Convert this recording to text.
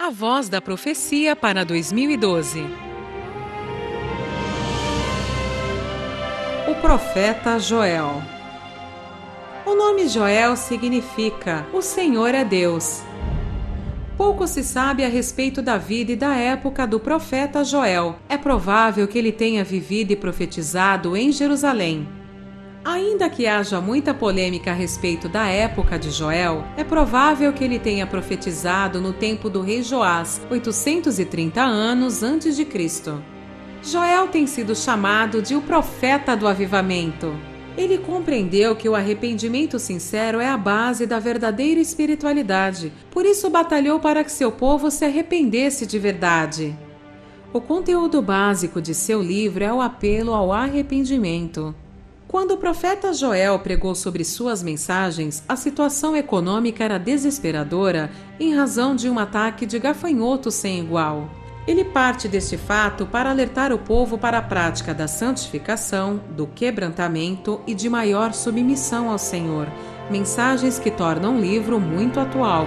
A voz da profecia para 2012. O profeta Joel. O nome Joel significa O Senhor é Deus. Pouco se sabe a respeito da vida e da época do profeta Joel. É provável que ele tenha vivido e profetizado em Jerusalém. Ainda que haja muita polêmica a respeito da época de Joel, é provável que ele tenha profetizado no tempo do rei Joás, 830 anos antes de Cristo. Joel tem sido chamado de o profeta do avivamento. Ele compreendeu que o arrependimento sincero é a base da verdadeira espiritualidade, por isso batalhou para que seu povo se arrependesse de verdade. O conteúdo básico de seu livro é o apelo ao arrependimento. Quando o profeta Joel pregou sobre suas mensagens, a situação econômica era desesperadora em razão de um ataque de gafanhoto sem igual. Ele parte deste fato para alertar o povo para a prática da santificação, do quebrantamento e de maior submissão ao Senhor, mensagens que tornam o livro muito atual.